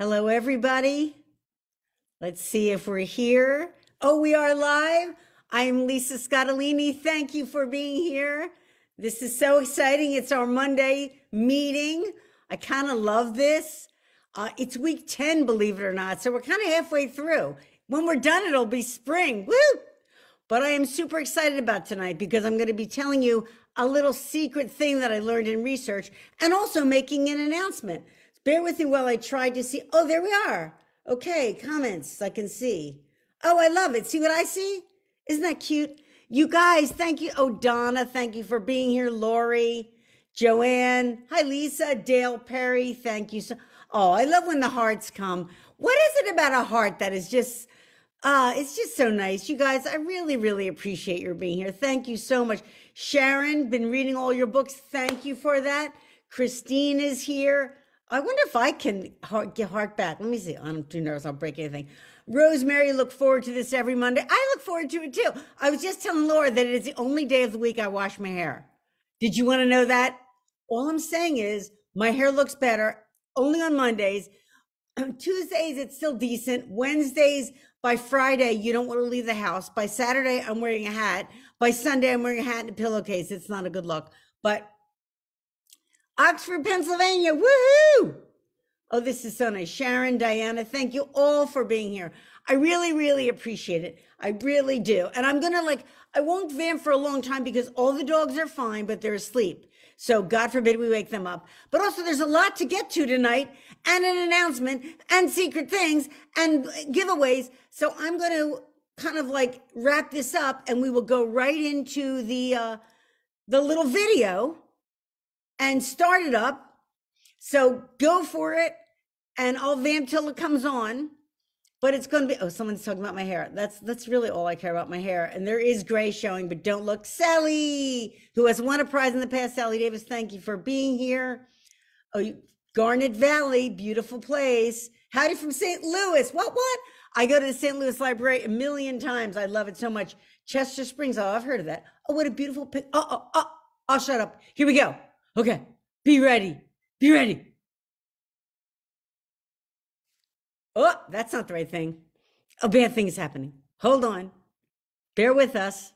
Hello, everybody. Let's see if we're here. Oh, we are live. I'm Lisa Scottoline. Thank you for being here. This is so exciting. It's our Monday meeting. I kind of love this. Uh, it's week 10, believe it or not. So we're kind of halfway through. When we're done, it'll be spring. Woo! But I am super excited about tonight because I'm going to be telling you a little secret thing that I learned in research and also making an announcement. Bear with me while I try to see. Oh, there we are. Okay, comments I can see. Oh, I love it. See what I see? Isn't that cute? You guys, thank you. Oh, Donna, thank you for being here. Lori, Joanne, hi, Lisa, Dale Perry, thank you so. Oh, I love when the hearts come. What is it about a heart that is just uh, it's just so nice. You guys, I really, really appreciate your being here. Thank you so much. Sharon, been reading all your books. Thank you for that. Christine is here. I wonder if I can heart, get heart back. Let me see. I'm too nervous. I'll break anything. Rosemary, look forward to this every Monday. I look forward to it too. I was just telling Laura that it is the only day of the week I wash my hair. Did you want to know that? All I'm saying is my hair looks better only on Mondays. Tuesdays, it's still decent. Wednesdays, by Friday, you don't want to leave the house. By Saturday, I'm wearing a hat. By Sunday, I'm wearing a hat and a pillowcase. It's not a good look. But Oxford, Pennsylvania, woohoo! Oh, this is so nice. Sharon, Diana, thank you all for being here. I really, really appreciate it. I really do. And I'm going to like, I won't vamp for a long time because all the dogs are fine, but they're asleep. So God forbid we wake them up. But also, there's a lot to get to tonight and an announcement and secret things and giveaways. So I'm going to kind of like wrap this up and we will go right into the, uh, the little video and start it up. So go for it. And I'll vamp till it comes on but it's going to be oh someone's talking about my hair. That's that's really all i care about my hair. And there is gray showing but don't look. Sally who has won a prize in the past sally davis thank you for being here. Oh garnet valley beautiful place. Howdy from st louis. What what? I go to the st louis library a million times. I love it so much. Chester springs oh i've heard of that. Oh what a beautiful pic oh uh, oh uh, oh uh, i'll shut up. Here we go okay be ready be ready Oh, that's not the right thing. A bad thing is happening. Hold on. Bear with us.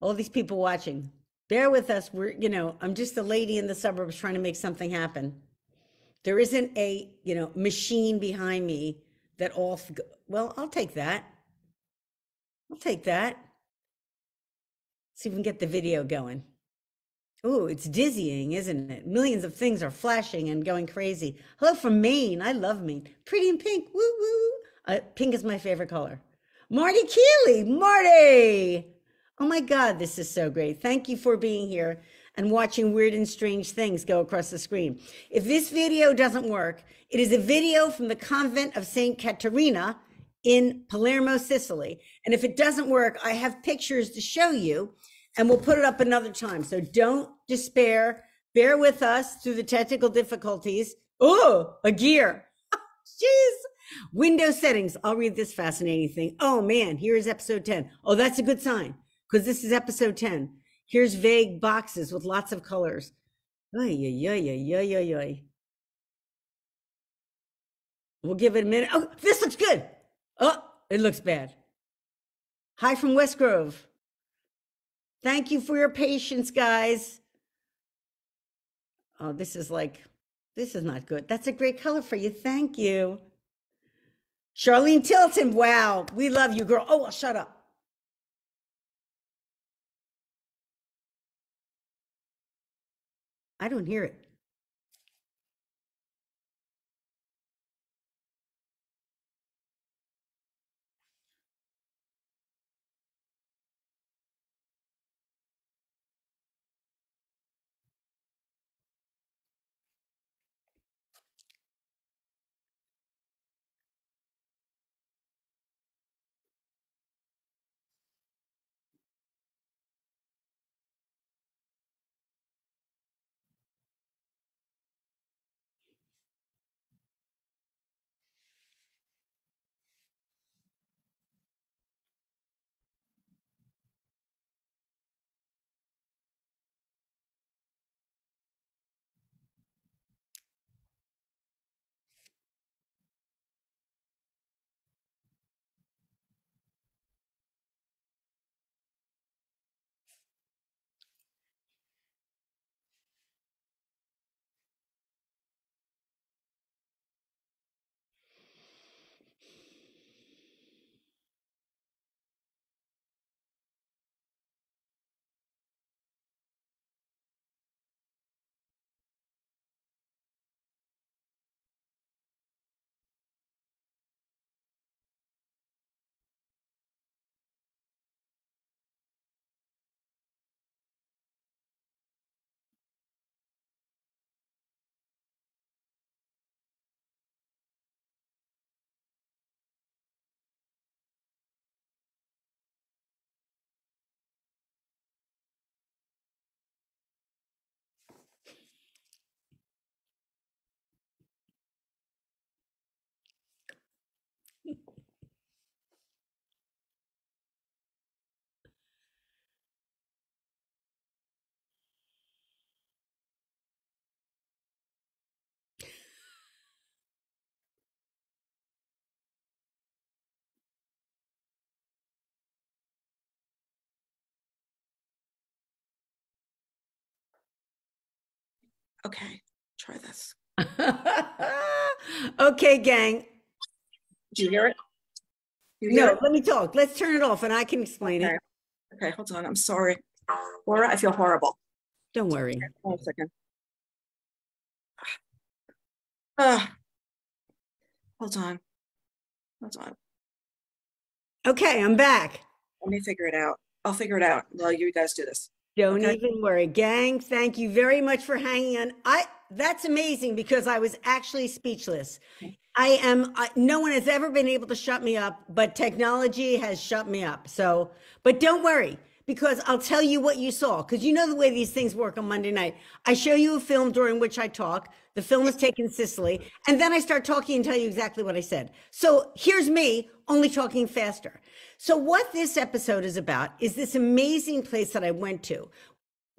All these people watching. Bear with us. We're, you know, I'm just a lady in the suburbs trying to make something happen. There isn't a, you know, machine behind me that all, well, I'll take that. I'll take that. Let's See if we can get the video going. Oh, it's dizzying, isn't it? Millions of things are flashing and going crazy. Hello from Maine. I love Maine. Pretty in pink. Woo woo. Uh, pink is my favorite color. Marty Keeley. Marty. Oh my God, this is so great. Thank you for being here and watching weird and strange things go across the screen. If this video doesn't work, it is a video from the convent of St. Caterina in Palermo, Sicily. And if it doesn't work, I have pictures to show you and we'll put it up another time. So don't despair. Bear with us through the technical difficulties. Oh, a gear. Jeez. Window settings. I'll read this fascinating thing. Oh man, here is episode 10. Oh, that's a good sign because this is episode 10. Here's vague boxes with lots of colors. Oy, oy, oy, oy, oy. We'll give it a minute. Oh, this looks good. Oh, it looks bad. Hi from West Grove. Thank you for your patience, guys. Oh, this is like, this is not good. That's a great color for you. Thank you. Charlene Tilton, wow. We love you, girl. Oh, well, shut up. I don't hear it. Okay, try this. okay, gang. Do you hear it? You No, it? let me talk. Let's turn it off and I can explain Okay. it. Okay, hold on. I'm sorry. Laura, I feel horrible. Don't worry. Hold on a second. Ah. Hold on. Hold on. Okay, I'm back. Let me figure it out. I'll figure it out while you guys do this. Don't Okay. even worry. Gang, thank you very much for hanging on. I that's amazing because I was actually speechless. I am I, no one has ever been able to shut me up, but technology has shut me up. So, but don't worry because I'll tell you what you saw because you know the way these things work on Monday night. I show you a film during which I talk. The film is taken in Sicily, and then I start talking and tell you exactly what I said. So here's me only talking faster. So what this episode is about is this amazing place that I went to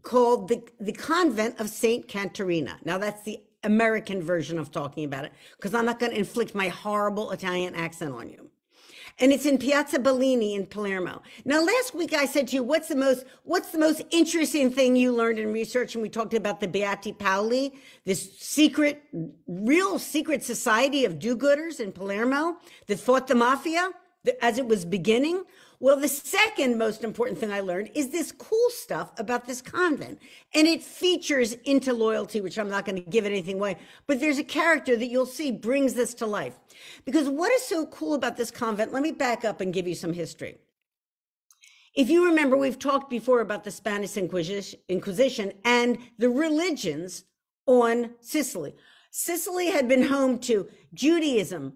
called the, the convent of Saint Caterina. Now that's the American version of talking about it because I'm not going to inflict my horrible Italian accent on you. And it's in Piazza Bellini in Palermo. Now, last week I said to you, what's the most, what's the most interesting thing you learned in research? And we talked about the Beati Paoli, this secret, real secret society of do-gooders in Palermo that fought the mafia as it was beginning. Well, the second most important thing I learned is this cool stuff about this convent. And it features into loyalty, which I'm not going to give anything away, but there's a character that you'll see brings this to life. Because what is so cool about this convent? Let me back up and give you some history. If you remember, we've talked before about the Spanish Inquisition, and the religions on Sicily. Sicily had been home to Judaism,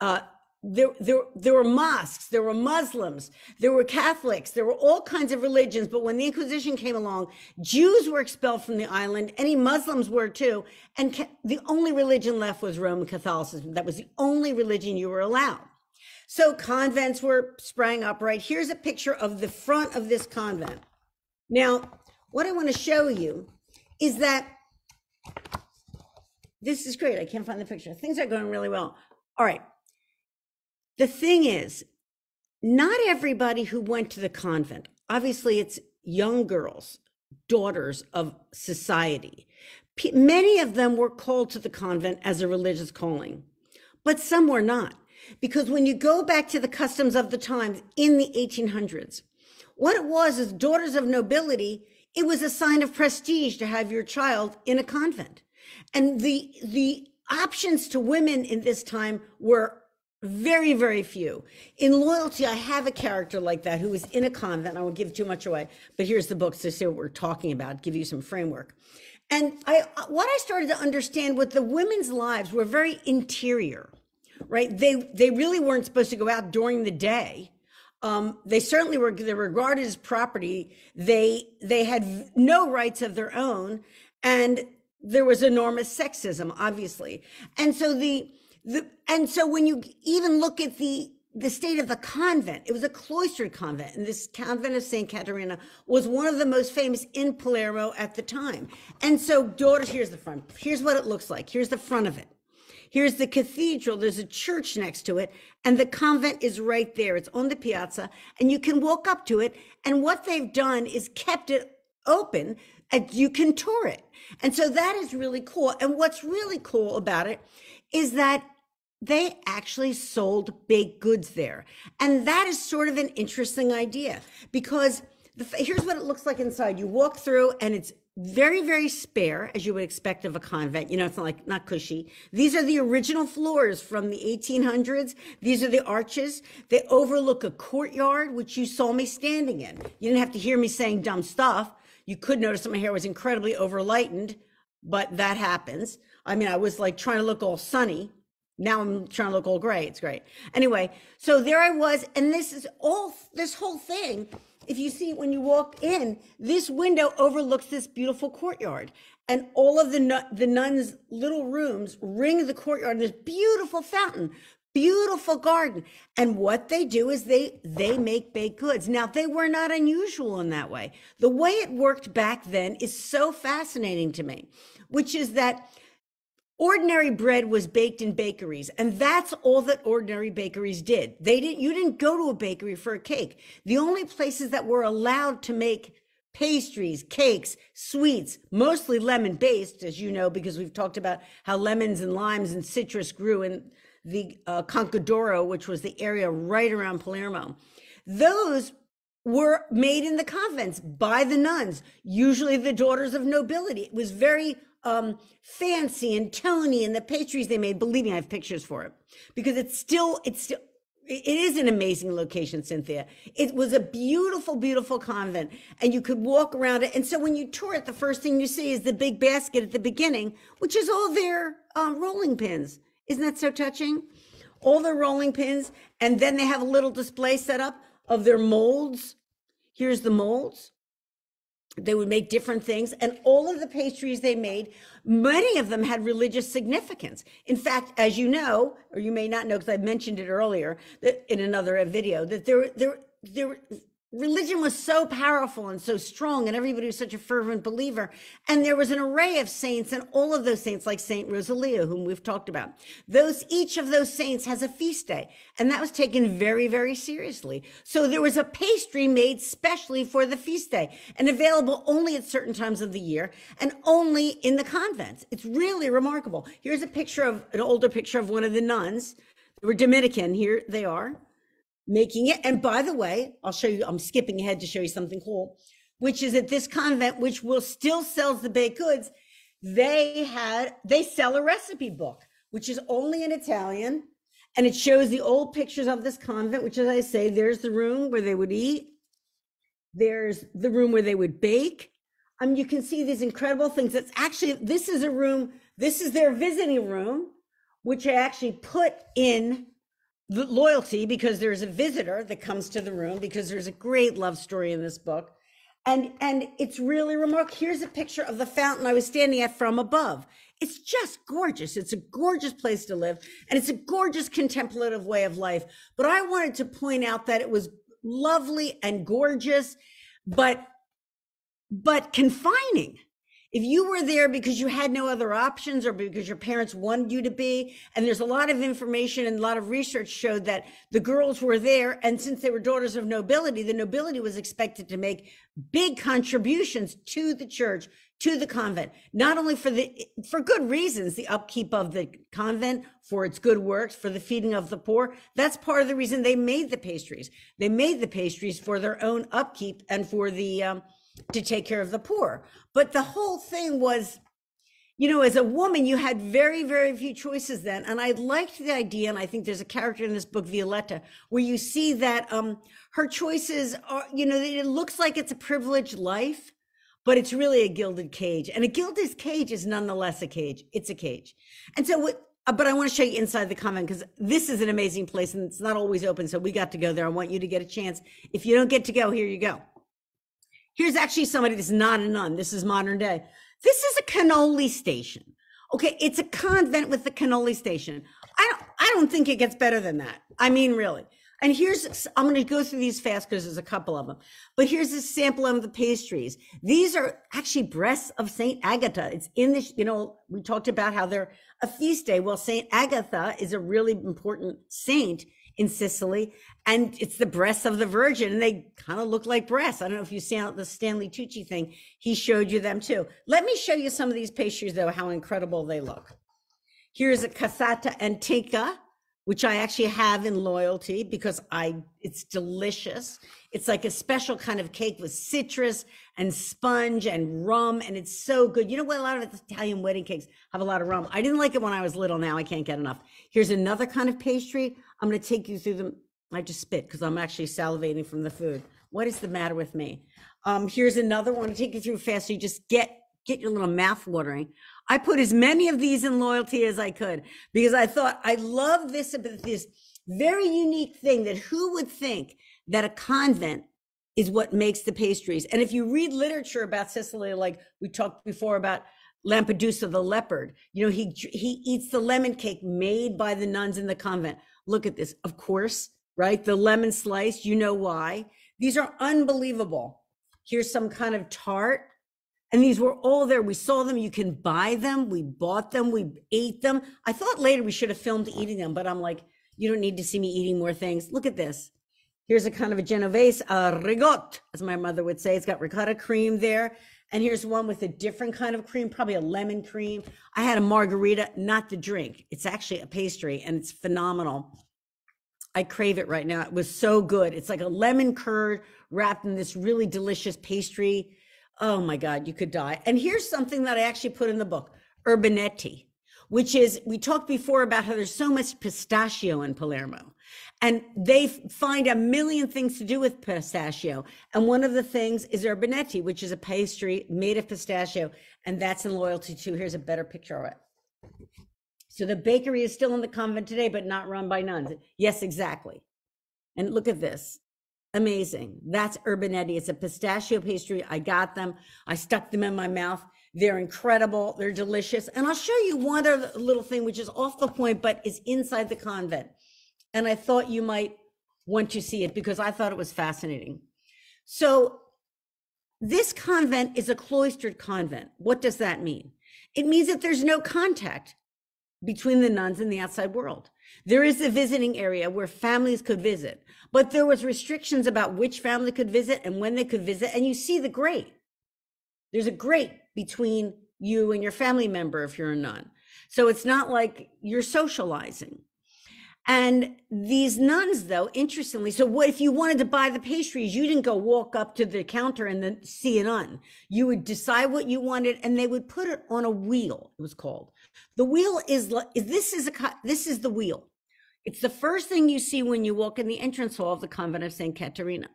uh, there, there, there were mosques, there were Muslims, there were Catholics, there were all kinds of religions. But when the Inquisition came along, Jews were expelled from the island. Any Muslims were too. And ca- the only religion left was Roman Catholicism. That was the only religion you were allowed. So convents were sprang up, right? Here's a picture of the front of this convent. Now, what I want to show you is that this is great. I can't find the picture. Things are going really well. All right. The thing is, not everybody who went to the convent, obviously, it's young girls, daughters of society. P- many of them were called to the convent as a religious calling, but some were not. Because when you go back to the customs of the times in the 1800s, what it was is daughters of nobility, it was a sign of prestige to have your child in a convent. And the, the options to women in this time were very, very few. In loyalty, I have a character like that who was in a convent. I won't give too much away, but here's the books to see what we're talking about, give you some framework. And I, what I started to understand with the women's lives were very interior, right? They, they really weren't supposed to go out during the day. Um, they certainly were they were regarded as property. They they had no rights of their own, and there was enormous sexism, obviously. And so the the and so when you even look at the the state of the convent, it was a cloistered convent, and this convent of Saint Caterina was one of the most famous in Palermo at the time. And so, daughters, here's the front. Here's what it looks like. Here's the front of it. Here's the cathedral. There's a church next to it, and the convent is right there. It's on the piazza, and you can walk up to it. And what they've done is kept it open, and you can tour it. And so that is really cool. And what's really cool about it is that they actually sold baked goods there. And that is sort of an interesting idea because the, here's what it looks like inside. You walk through and it's very, very spare, as you would expect of a convent. You know, it's not like not cushy. These are the original floors from the 1800s. These are the arches. They overlook a courtyard, which you saw me standing in. You didn't have to hear me saying dumb stuff. You could notice that my hair was incredibly overlightened, but that happens. I mean, I was like trying to look all sunny. Now I'm trying to look all gray. It's great. Anyway, so there I was, and this is all this whole thing. If you see when you walk in, this window overlooks this beautiful courtyard, and all of the the nuns' little rooms ring the courtyard. This beautiful fountain, beautiful garden, and what they do is they they make baked goods. Now they were not unusual in that way. The way it worked back then is so fascinating to me, which is that ordinary bread was baked in bakeries and that's all that ordinary bakeries did they didn't you didn't go to a bakery for a cake the only places that were allowed to make pastries, cakes, sweets, mostly lemon based, as you know, because we've talked about how lemons and limes and citrus grew in the uh, Conca d'Oro, which was the area right around Palermo. Those were made in the convents by the nuns, usually the daughters of nobility. It was very um, fancy and tony, and the pastries they made. Believe me, I have pictures for it because it's still it's still it is an amazing location, Cynthia. It was a beautiful, beautiful convent, and you could walk around it. And so when you tour it, the first thing you see is the big basket at the beginning, which is all their um, rolling pins. Isn't that so touching? All their rolling pins, and then they have a little display set up of their molds. Here's the molds. They would make different things, and all of the pastries they made, many of them had religious significance. In fact, as you know, or you may not know, because I mentioned it earlier in another video, that there, there, there religion was so powerful and so strong and everybody was such a fervent believer. And there was an array of saints and all of those saints like saint rosalia whom we've talked about those each of those saints has a feast day and that was taken very very seriously. So there was a pastry made specially for the feast day and available only at certain times of the year and only in the convents it's really remarkable. Here's a picture of an older picture of one of the nuns. They were dominican. Here they are making it. And by the way, I'll show you, I'm skipping ahead to show you something cool, which is at this convent, which will still sells the baked goods. They had, they sell a recipe book, which is only in Italian. And it shows the old pictures of this convent, which, as I say, there's the room where they would eat. There's the room where they would bake. I mean, you can see these incredible things. It's actually, this is a room, this is their visiting room, which I actually put in loyalty because there's a visitor that comes to the room because there's a great love story in this book. And and it's really remarkable. Here's a picture of the fountain i was standing at from above. It's just gorgeous. It's a gorgeous place to live and it's a gorgeous contemplative way of life. But i wanted to point out that it was lovely and gorgeous but but confining if you were there because you had no other options or because your parents wanted you to be, and there's a lot of information and a lot of research showed that the girls were there, and since they were daughters of nobility, the nobility was expected to make big contributions to the church, to the convent, not only for the for good reasons, the upkeep of the convent, for its good works, for the feeding of the poor. That's part of the reason they made the pastries. They made the pastries for their own upkeep and for the um, to take care of the poor. But the whole thing was, you know, as a woman, you had very, very few choices then. And I liked the idea, and I think there's a character in this book, Violetta, where you see that um, her choices are, you know, it looks like it's a privileged life, but it's really a gilded cage. And a gilded cage is nonetheless a cage. It's a cage. And so what uh, but I want to show you inside the convent because this is an amazing place and it's not always open. So we got to go there. I want you to get a chance. If you don't get to go, here you go. Here's actually somebody that's not a nun. This is modern day. This is a cannoli station. Okay, it's a convent with the cannoli station. I don't I don't think it gets better than that. I mean, really. And here's I'm going to go through these fast because there's a couple of them. But here's a sample of the pastries. These are actually breasts of Saint Agatha. It's in this, you know, we talked about how they're a feast day. Well, Saint Agatha is a really important saint in Sicily, and it's the breasts of the Virgin, and they kind of look like breasts. I don't know if you see the Stanley Tucci thing. He showed you them too. Let me show you some of these pastries, though, how incredible they look. Here's a cassata antica, which I actually have in loyalty because I it's delicious. It's like a special kind of cake with citrus and sponge and rum, and it's so good. You know what? A lot of Italian wedding cakes have a lot of rum. I didn't like it when I was little. Now I can't get enough. Here's another kind of pastry. I'm going to take you through them. I just spit because I'm actually salivating from the food. What is the matter with me? Um, here's another one to take you through fast. So you just get get your little mouth watering. I put as many of these in loyalty as I could because I thought I love this about this very unique thing that who would think that a convent is what makes the pastries. And if you read literature about Sicily, like we talked before about Lampedusa the leopard, you know, he he eats the lemon cake made by the nuns in the convent. Look at this. Of course, right? The lemon slice, you know why. These are unbelievable. Here's some kind of tart. And these were all there. We saw them. You can buy them. We bought them. We ate them. I thought later we should have filmed eating them, but I'm like, you don't need to see me eating more things. Look at this. Here's a kind of a Genovese, rigot, as my mother would say. It's got ricotta cream there. And here's one with a different kind of cream, probably a lemon cream. I had a margarita, not the drink. It's actually a pastry and it's phenomenal. I crave it right now. It was so good. It's like a lemon curd wrapped in this really delicious pastry. Oh my God, you could die. And here's something that I actually put in the book Urbanetti, which is, we talked before about how there's so much pistachio in Palermo. And they find a million things to do with pistachio. And one of the things is Urbanetti, which is a pastry made of pistachio. And that's in loyalty too. Here's a better picture of it. So the bakery is still in the convent today, but not run by nuns. Yes, exactly. And look at this. Amazing. That's Urbanetti. It's a pistachio pastry. I got them. I stuck them in my mouth. They're incredible. They're delicious. And I'll show you one other little thing, which is off the point, but is inside the convent and I thought you might want to see it because I thought it was fascinating. So, this convent is a cloistered convent. What does that mean? It means that there's no contact between the nuns and the outside world. There is a visiting area where families could visit, but there was restrictions about which family could visit and when they could visit. And you see the grate. There's a grate between you and your family member if you're a nun. So it's not like you're socializing. And these nuns, though, interestingly, so what if you wanted to buy the pastries, you didn't go walk up to the counter and then see a nun. You would decide what you wanted, and they would put it on a wheel. It was called. The wheel is this is a this is the wheel. It's the first thing you see when you walk in the entrance hall of the convent of Saint Caterina,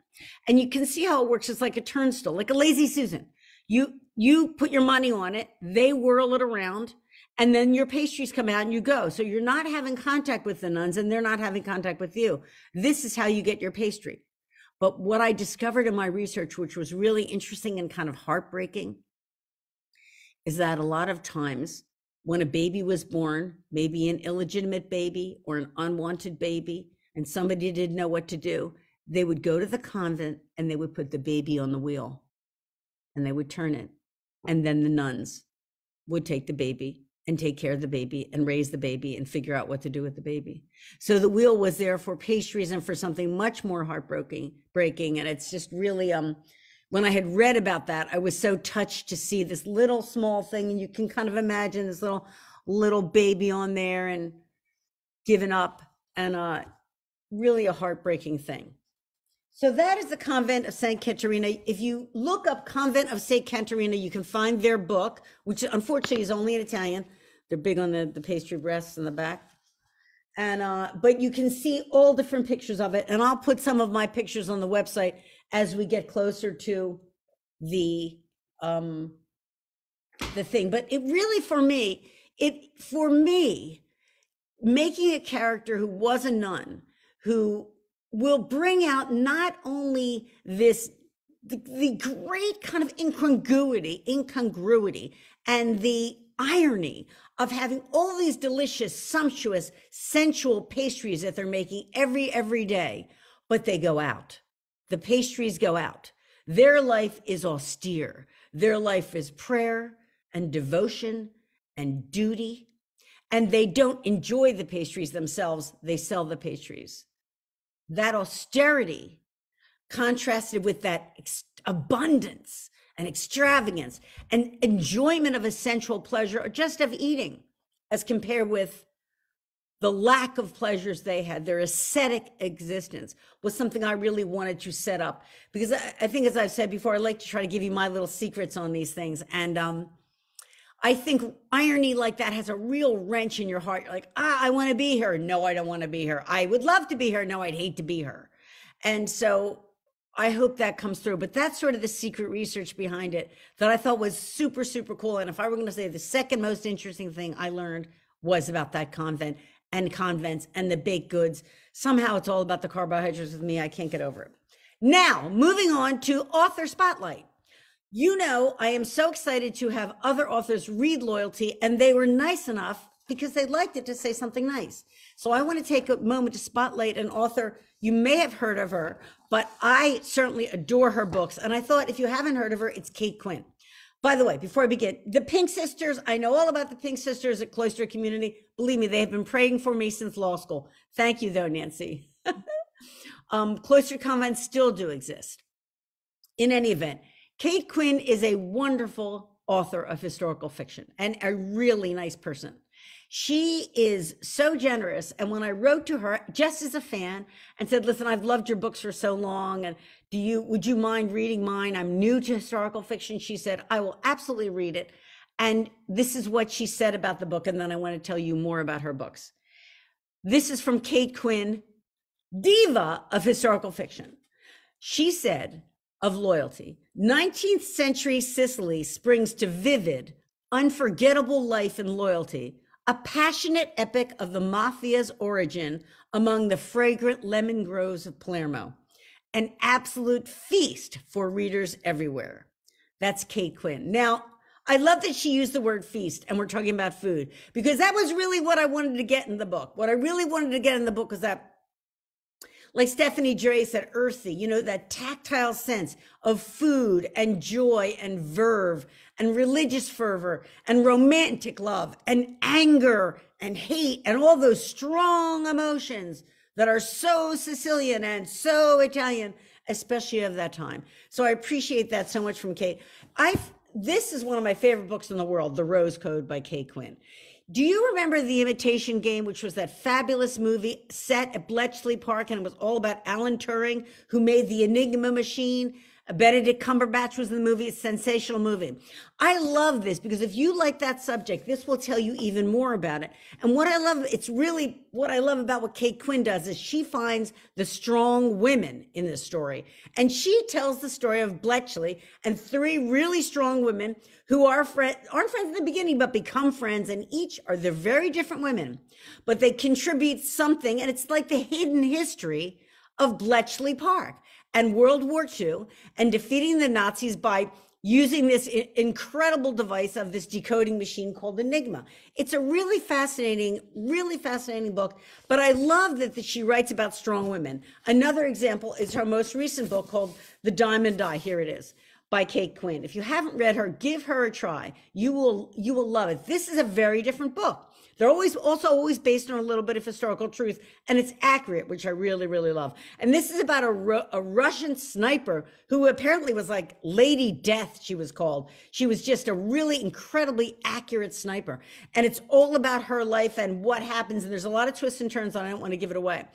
and you can see how it works. It's like a turnstile, like a lazy Susan. You you put your money on it, they whirl it around and then your pastries come out and you go. So you're not having contact with the nuns and they're not having contact with you. This is how you get your pastry. But what I discovered in my research, which was really interesting and kind of heartbreaking, is that a lot of times when a baby was born, maybe an illegitimate baby or an unwanted baby, and somebody didn't know what to do, they would go to the convent and they would put the baby on the wheel and they would turn it. And then the nuns would take the baby and take care of the baby and raise the baby and figure out what to do with the baby. So the wheel was there for pastries and for something much more heartbreaking breaking. And it's just really um when I had read about that, I was so touched to see this little small thing. And you can kind of imagine this little little baby on there and given up and uh really a heartbreaking thing. So that is the convent of St. Caterina. If you look up convent of St. Caterina, you can find their book, which unfortunately is only in Italian. They're big on the, the pastry breasts in the back. And, uh, but you can see all different pictures of it. And I'll put some of my pictures on the website as we get closer to the, um, the thing. But it really, for me, it, for me, making a character who was a nun, who will bring out not only this the, the great kind of incongruity incongruity and the irony of having all these delicious sumptuous sensual pastries that they're making every every day but they go out. The pastries go out. Their life is austere. Their life is prayer and devotion and duty and they don't enjoy the pastries themselves. They sell the pastries. That austerity contrasted with that abundance and extravagance and enjoyment of a sensual pleasure or just of eating as compared with the lack of pleasures they had their ascetic existence was something i really wanted to set up because i, I think as i've said before i like to try to give you my little secrets on these things and um, I think irony like that has a real wrench in your heart. You're like, ah, I want to be here. No, I don't want to be here. I would love to be here. No, I'd hate to be here. And so I hope that comes through. But that's sort of the secret research behind it that I thought was super, super cool. And if I were going to say the second most interesting thing I learned was about that convent and convents and the baked goods, somehow it's all about the carbohydrates with me. I can't get over it. Now, moving on to author spotlight. You know, I am so excited to have other authors read Loyalty, and they were nice enough because they liked it to say something nice. So I want to take a moment to spotlight an author. You may have heard of her, but I certainly adore her books. And I thought if you haven't heard of her, it's Kate Quinn. By the way, before I begin, the Pink Sisters, I know all about the Pink Sisters at Cloister Community. Believe me, they have been praying for me since law school. Thank you, though, Nancy. Um, cloistered convents still do exist. In any event, Kate Quinn is a wonderful author of historical fiction and a really nice person. She is so generous. And when I wrote to her just as a fan and said, listen, I've loved your books for so long. And do you, would you mind reading mine? I'm new to historical fiction. She said, I will absolutely read it. And this is what she said about the book. And then I want to tell you more about her books. This is from Kate Quinn, diva of historical fiction. She said of loyalty 19th century Sicily springs to vivid, unforgettable life and loyalty, a passionate epic of the mafia's origin among the fragrant lemon groves of Palermo, an absolute feast for readers everywhere. That's Kate Quinn. Now, I love that she used the word feast and we're talking about food because that was really what I wanted to get in the book. What I really wanted to get in the book was that like Stephanie Dray said, earthy, you know, that tactile sense of food and joy and verve and religious fervor and romantic love and anger and hate and all those strong emotions that are so Sicilian and so Italian, especially of that time. So I appreciate that so much from Kate. I this is one of my favorite books in the world, The Rose Code by Kate Quinn. Do you remember The Imitation Game, which was that fabulous movie set at Bletchley Park and it was all about Alan Turing, who made the Enigma machine? Benedict Cumberbatch was in the movie. It's a sensational movie. I love this because if you like that subject, this will tell you even more about it. And what I love, it's really what I love about what Kate Quinn does is she finds the strong women in this story. And she tells the story of Bletchley and three really strong women who are friend, aren't friends in the beginning, but become friends. And each are, they're very different women, but they contribute something. And it's like the hidden history of Bletchley Park and World War II and defeating the Nazis by using this incredible device of this decoding machine called Enigma. It's a really fascinating, really fascinating book, but I love that she writes about strong women. Another example is her most recent book called The Diamond Eye. Here it is by Kate Quinn. If you haven't read her, give her a try. You will you will love it. This is a very different book. They're always also always based on a little bit of historical truth, and it's accurate, which I really, really love. And this is about a, a Russian sniper who apparently was like Lady Death, she was called. She was just a really incredibly accurate sniper. And it's all about her life and what happens. And there's a lot of twists and turns, and I don't want to give it away.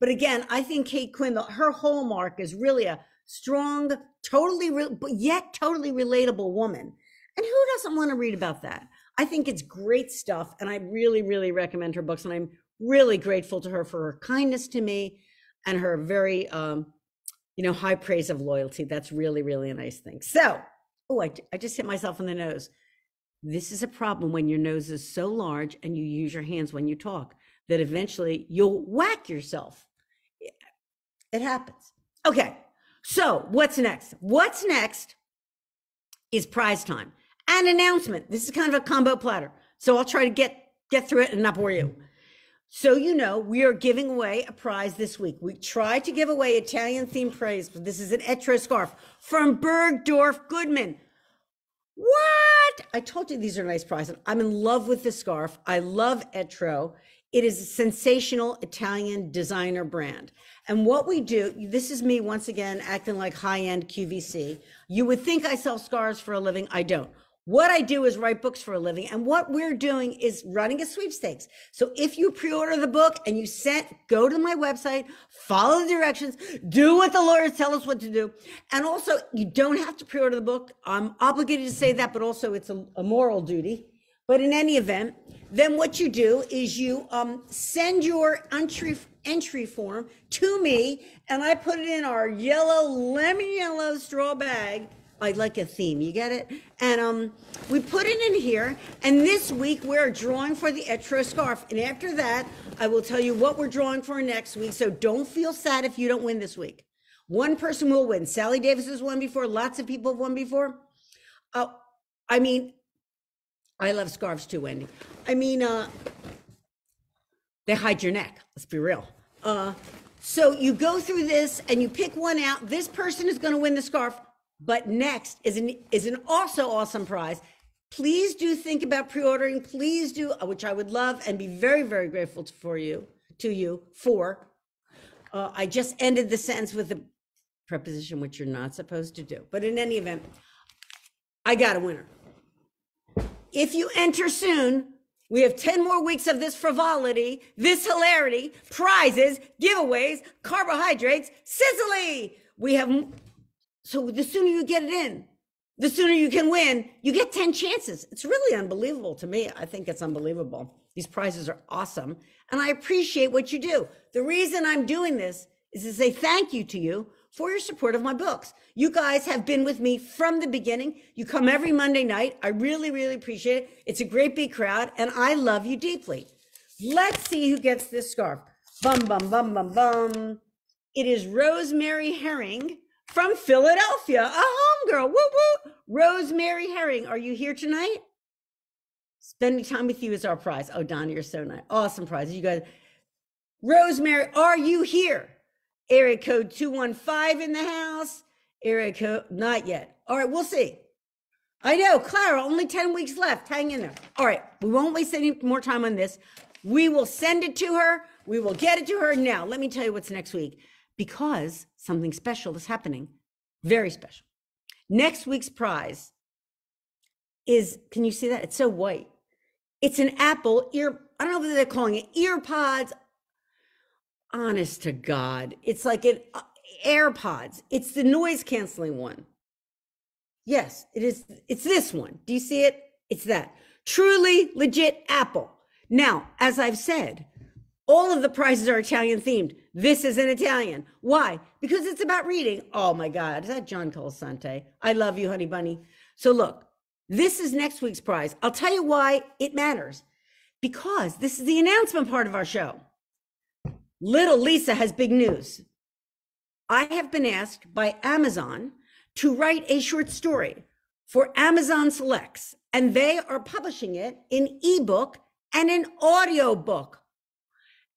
But again, I think Kate Quinn, her hallmark is really a strong, totally, but yet totally relatable woman. And who doesn't want to read about that? I think it's great stuff. And I really, really recommend her books. And I'm really grateful to her for her kindness to me and her very, um, you know, high praise of loyalty. That's really, really a nice thing. So, oh, I, I just hit myself in the nose. This is a problem when your nose is so large and you use your hands when you talk that eventually you'll whack yourself. It happens. Okay. So, what's next? What's next is prize time. An announcement. This is kind of a combo platter. So I'll try to get get through it and not bore you. So you know, we are giving away a prize this week. We tried to give away Italian themed praise, but this is an Etro scarf from Bergdorf Goodman. What? I told you these are nice prizes. I'm in love with this scarf. I love Etro. It is a sensational Italian designer brand. And what we do, this is me once again acting like high end QVC. You would think I sell scarves for a living. I don't. What I do is write books for a living. And what we're doing is running a sweepstakes. So if you pre-order the book and you sent, go to my website, follow the directions, do what the lawyers tell us what to do. And also you don't have to pre-order the book. I'm obligated to say that, but also it's a, a moral duty. But in any event, then what you do is you um, send your entry entry form to me, and I put it in our yellow lemon yellow straw bag I like a theme. You get it? And um, we put it in here. And this week we're drawing for the Etro scarf. And after that, I will tell you what we're drawing for next week. So don't feel sad if you don't win this week. One person will win. Sally Davis has won before. Lots of people have won before. Uh, I mean, I love scarves too, Wendy. I mean, uh, they hide your neck. Let's be real. Uh, so you go through this and you pick one out. This person is going to win the scarf. But next is an is an also awesome prize. Please do think about pre-ordering. Please do, which I would love and be very very grateful for you to you for. Uh, I just ended the sentence with a preposition, which you're not supposed to do. But in any event, I got a winner. If you enter soon, we have 10 more weeks of this frivolity, this hilarity, prizes, giveaways, carbohydrates, Sicily. We have, so the sooner you get it in, the sooner you can win. You get 10 chances. It's really unbelievable to me. I think it's unbelievable. These prizes are awesome. And I appreciate what you do. The reason I'm doing this is to say thank you to you for your support of my books. You guys have been with me from the beginning. You come every Monday night. I really, really appreciate it. It's a great big crowd, and I love you deeply. Let's see who gets this scarf. Bum, bum, bum, bum, bum. It is Rosemary Herring from Philadelphia, a homegirl. Woo woo. Rosemary Herring, are you here tonight? Spending time with you is our prize. Oh, Donna, you're so nice. Awesome prize. You guys. Rosemary, are you here? Area code 215 in the house. Area code, not yet. All right, we'll see. I know, Clara, only 10 weeks left. Hang in there. All right, we won't waste any more time on this. We will send it to her. We will get it to her now. Let me tell you what's next week because something special is happening. Very special. Next week's prize is can you see that? It's so white. It's an Apple ear, I don't know what they're calling it, ear pods. Honest to God, it's like an uh, AirPods. It's the noise canceling one. Yes, it is. It's this one. Do you see it? It's that. Truly legit Apple. Now, as I've said, all of the prizes are Italian themed. This is an Italian. Why? Because it's about reading. Oh my God. Is that John Colasante? I love you, honey bunny. So look, this is next week's prize. I'll tell you why it matters. Because this is the announcement part of our show. Little Lisa has big news. I have been asked by Amazon to write a short story for Amazon Selects, and they are publishing it in ebook and an audio book.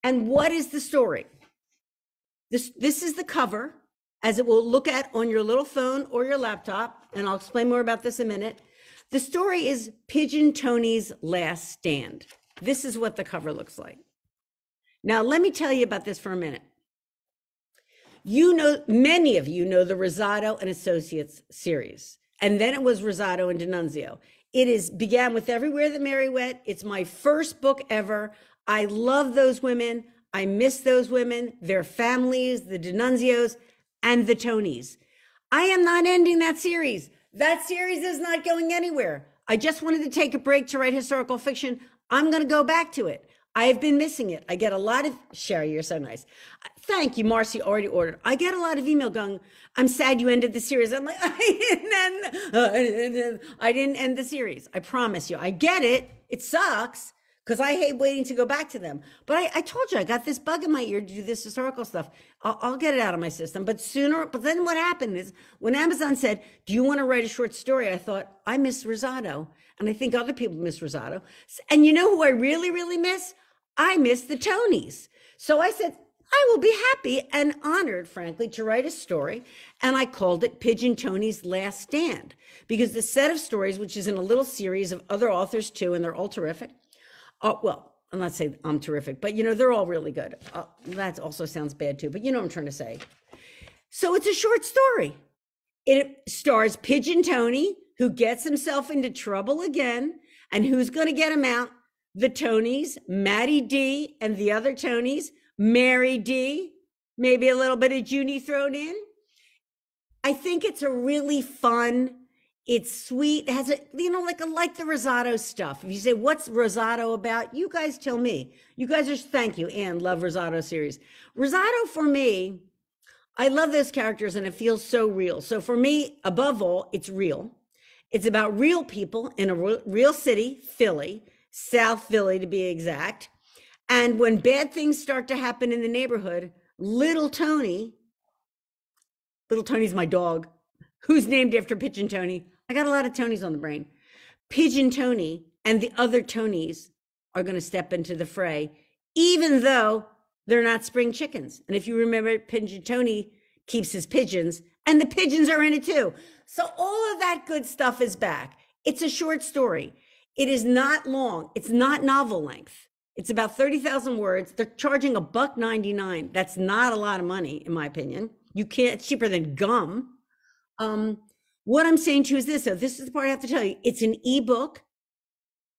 And what is the story? This, this is the cover, as it will look at on your little phone or your laptop, and I'll explain more about this in a minute. The story is Pigeon Tony's Last Stand. This is what the cover looks like. Now, let me tell you about this for a minute. You know, many of you know the Rosato and Associates series, and then it was Rosato and DiNunzio. It is began with Everywhere That Mary Went. It's my first book ever. I love those women. I miss those women, their families, the DiNunzios, and the Tonys. I am not ending that series. That series is not going anywhere. I just wanted to take a break to write historical fiction. I'm going to go back to it. I have been missing it. I get a lot of Sherry, you're so nice. Thank you, Marcy. Already ordered. I get a lot of email going. I'm sad you ended the series. I'm like, I didn't end. Uh, I didn't end the series. I promise you. I get it. It sucks because I hate waiting to go back to them. But I, I, told you I got this bug in my ear to do this historical stuff. I'll, I'll, get it out of my system. But sooner, but then what happened is when Amazon said, "Do you want to write a short story?" I thought I miss Rosato, and I think other people miss Rosato. And you know who I really, really miss? I miss the Tonys. So I said, I will be happy and honored, frankly, to write a story. And I called it Pigeon Tony's Last Stand because the set of stories, which is in a little series of other authors too, and they're all terrific. Uh, well, I'm not saying I'm terrific, but you know, they're all really good. Uh, that also sounds bad too, but you know what I'm trying to say. So it's a short story. It stars Pigeon Tony, who gets himself into trouble again. And who's going to get him out? the Tonys, Matty D, and the other Tonys, Mary D, maybe a little bit of Junie thrown in. I think it's a really fun. It's sweet. It has a, you know, like a, like the Rosato stuff. If you say, what's Rosato about? You guys tell me. You guys are, thank you, and love Rosato series. Rosato for me, I love those characters and it feels so real. So for me, above all, it's real. It's about real people in a real city, Philly, South Philly to be exact. And when bad things start to happen in the neighborhood, little Tony, little Tony's my dog, who's named after Pigeon Tony. I got a lot of Tonys on the brain. Pigeon Tony and the other Tonys are going to step into the fray, even though they're not spring chickens. And if you remember, Pigeon Tony keeps his pigeons, and the pigeons are in it too. So all of that good stuff is back. It's a short story. It is not long. It's not novel length. It's about 30,000 words. They're charging a buck 99. That's not a lot of money, in my opinion. You can't, it's cheaper than gum. Um, what I'm saying to you is this. So this is the part I have to tell you. It's an ebook.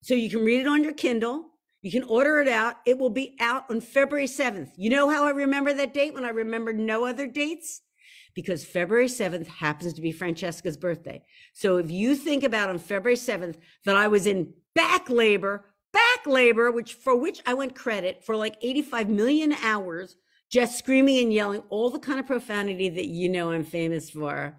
So you can read it on your Kindle. You can order it out. It will be out on February 7th. You know how I remember that date when I remember no other dates? Because February 7th happens to be Francesca's birthday. So if you think about on February 7th that I was in back labor, back labor, which for which I went credit for like 85 million hours, just screaming and yelling all the kind of profanity that you know I'm famous for.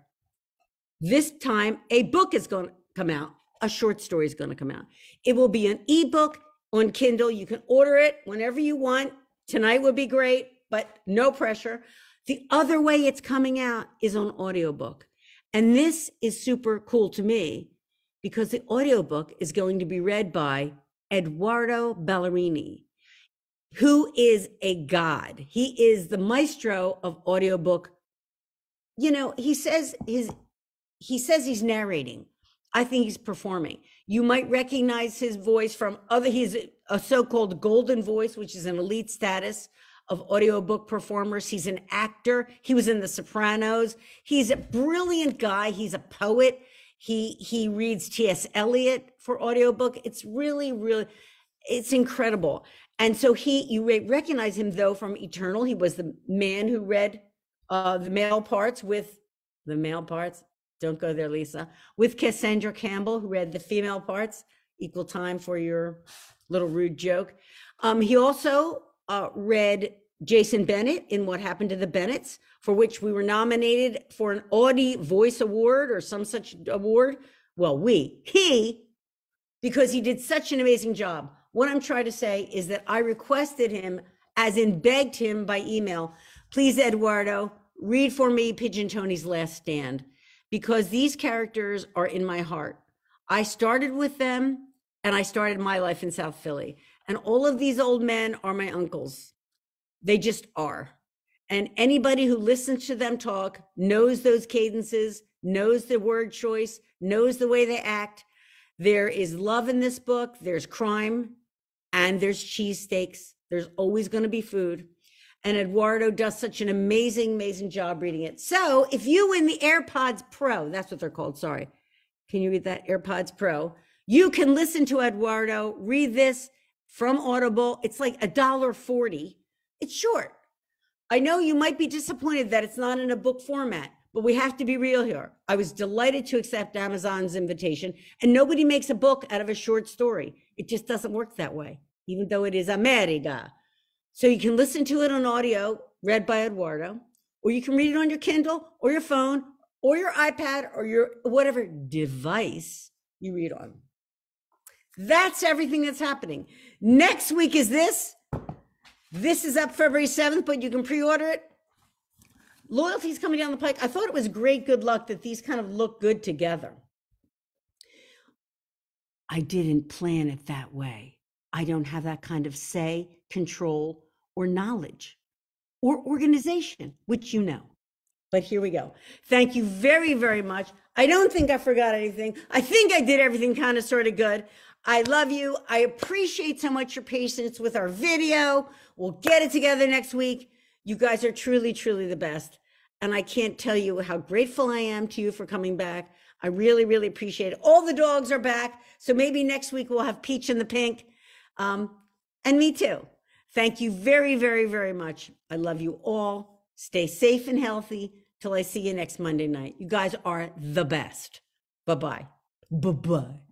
This time, a book is going to come out. A short story is going to come out. It will be an ebook on Kindle. You can order it whenever you want. Tonight would be great, but no pressure. The other way it's coming out is on audiobook. And this is super cool to me because the audiobook is going to be read by Edoardo Ballerini, who is a god. He is the maestro of audiobook. You know, he says his he says he's narrating. I think he's performing. You might recognize his voice from other he's a so-called golden voice, which is an elite status of audiobook performers. He's an actor. He was in The Sopranos. He's a brilliant guy. He's a poet. He he reads T.S. Eliot for audiobook. It's really, really, it's incredible. And so he, you recognize him though from Eternal. He was the man who read uh, the male parts with the male parts. Don't go there, Lisa. With Cassandra Campbell, who read the female parts. Equal time for your little rude joke. Um, he also uh, read Jason Bennett in What Happened to the Bennetts, for which we were nominated for an Audie Voice Award or some such award. Well, we, he, because he did such an amazing job. What I'm trying to say is that I requested him, as in begged him by email, please, Edoardo, read for me Pigeon Tony's Last Stand, because these characters are in my heart. I started with them and I started my life in South Philly. And all of these old men are my uncles. They just are. And anybody who listens to them talk knows those cadences, knows the word choice, knows the way they act. There is love in this book, there's crime, and there's cheesesteaks. There's always going to be food. And Edoardo does such an amazing, amazing job reading it. So if you win the AirPods Pro, that's what they're called. Sorry. Can you read that? AirPods Pro. You can listen to Edoardo read this from Audible. It's like a dollar forty. It's short. I know you might be disappointed that it's not in a book format, but we have to be real here. I was delighted to accept Amazon's invitation, and nobody makes a book out of a short story. It just doesn't work that way, even though it is America. So you can listen to it on audio, read by Edoardo, or you can read it on your Kindle or your phone or your iPad or your whatever device you read on. That's everything that's happening. Next week is this. This is up February 7th, but you can pre order it. Loyalty's coming down the pike. I thought it was great good luck that these kind of look good together. I didn't plan it that way. I don't have that kind of say, control, or knowledge or organization, which you know. But here we go. Thank you very, very much. I don't think I forgot anything. I think I did everything kind of sort of good. I love you. I appreciate so much your patience with our video. We'll get it together next week. You guys are truly, truly the best. And I can't tell you how grateful I am to you for coming back. I really, really appreciate it. All the dogs are back. So maybe next week we'll have Peach and the Pink. Um, and me too. Thank you very, very, very much. I love you all. Stay safe and healthy till I see you next Monday night. You guys are the best. Bye bye. Bye bye.